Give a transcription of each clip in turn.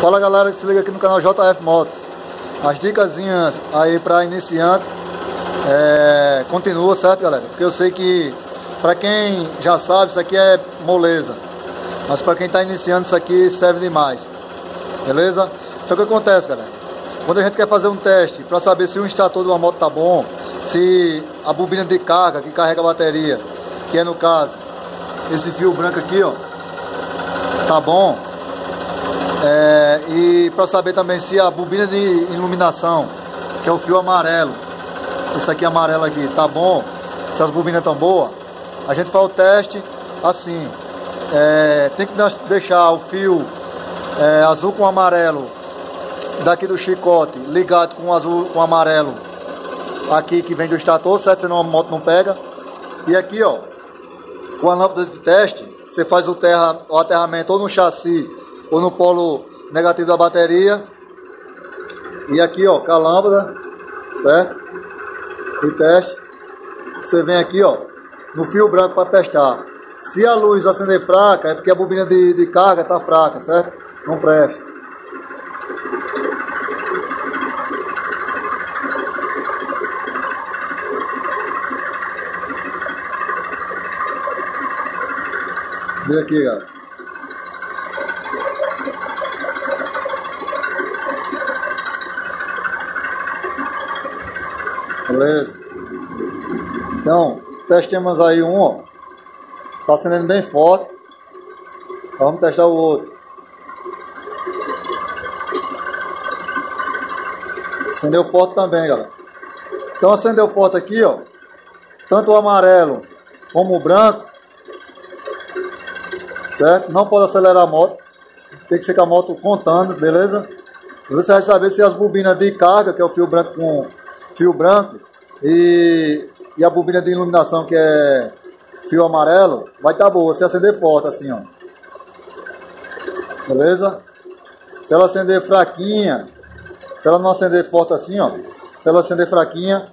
Fala galera que se liga aqui no canal JF Motos. As dicas aí para iniciante é, continua, certo galera? Porque eu sei que para quem já sabe isso aqui é moleza. Mas para quem está iniciando isso aqui serve demais. Beleza? Então o que acontece galera? Quando a gente quer fazer um teste para saber se o instator de uma moto tá bom, se a bobina de carga que carrega a bateria, que é no caso esse fio branco aqui, ó, tá bom, é, e para saber também se a bobina de iluminação, que é o fio amarelo, esse aqui amarelo aqui, tá bom, se as bobinas estão boas, a gente faz o teste assim. É, tem que deixar o fio é, azul com amarelo daqui do chicote ligado com azul com amarelo aqui que vem do estator, certo? Senão a moto não pega. E aqui, ó, com a lâmpada de teste, você faz o, terra, o aterramento ou no chassi ou no polo negativo da bateria. E aqui, ó, com a lâmpada, certo? O teste. Você vem aqui, ó, no fio branco para testar. Se a luz acender fraca, é porque a bobina de, de carga tá fraca, certo? Não presta. Vem aqui, galera. Beleza? Então, testemos aí um, ó. Tá acendendo bem forte. Vamos testar o outro. Acendeu forte também, galera. Então acendeu forte aqui, ó. Tanto o amarelo como o branco. Certo? Não pode acelerar a moto. Tem que ser com a moto contando, beleza? Você vai saber se as bobinas de carga, que é o fio branco com fio branco, e, e a bobina de iluminação, que é fio amarelo, vai estar tá boa. Se acender forte assim, ó. Beleza? Se ela acender fraquinha, se ela não acender forte assim, ó. Se ela acender fraquinha,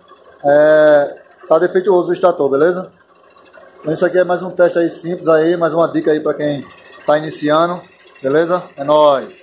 é, tá defeituoso o estator, beleza? Então isso aqui é mais um teste aí simples aí, mais uma dica aí para quem tá iniciando, beleza? É nóis!